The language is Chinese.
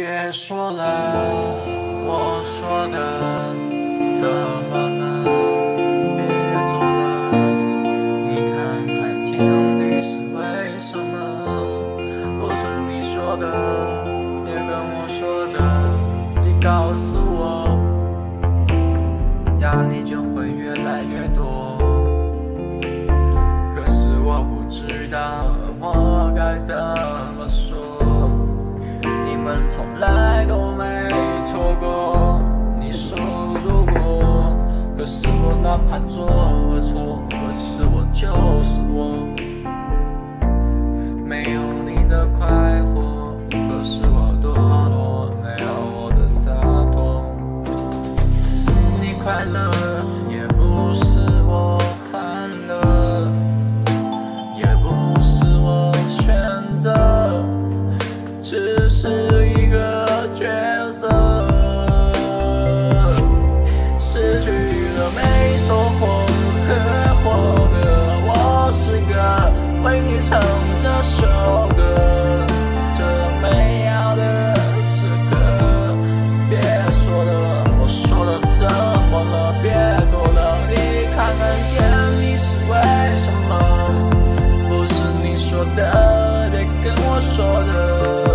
别说了，我说的怎么了？别做了，你看看天你是为什么？不是你说的，别跟我说着，你告诉我，压力就会越来越多。可是我不知道我该怎么说。从来都没错过，你说如果，可是我哪怕做错，可是我就是我，没有你的快活，可是我堕落，没有我的洒脱。你快乐你唱这首歌，这美好的时刻。别说了，我说的怎么了？别躲了，你看看见？你是为什么？不是你说的，别跟我说着。